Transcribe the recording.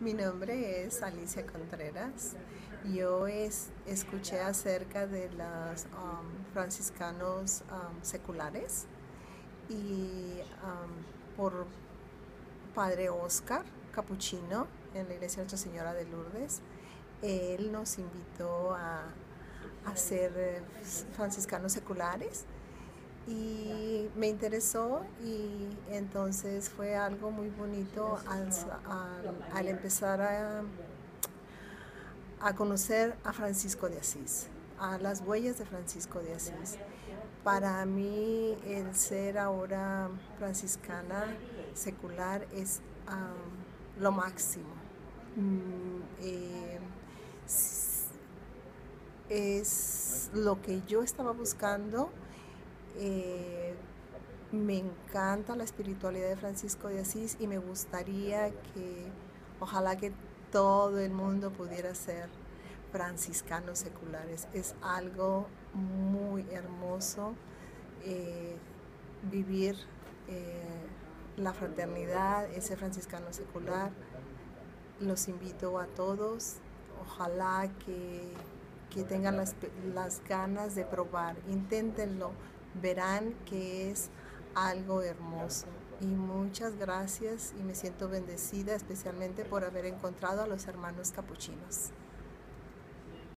Mi nombre es Alicia Contreras. Yo es, escuché acerca de los um, franciscanos um, seculares y um, por Padre Oscar Capuchino en la iglesia Nuestra Señora de Lourdes. Él nos invitó a, a ser eh, franciscanos seculares y me interesó y entonces fue algo muy bonito al, empezar a, a, conocer a Francisco de Asís, a las huellas de Francisco de Asís. Para mí el ser ahora franciscana secular es lo máximo. Mm, eh, es lo que yo estaba buscando eh, me encanta la espiritualidad de Francisco de Asís y me gustaría que, ojalá que todo el mundo pudiera ser franciscanos seculares. Es algo muy hermoso eh, vivir eh, la fraternidad, ese franciscano secular. Los invito a todos, ojalá que, tengan las, las ganas de probar, inténtenlo verán que es algo hermoso. Y muchas gracias y me siento bendecida especialmente por haber encontrado a los hermanos capuchinos.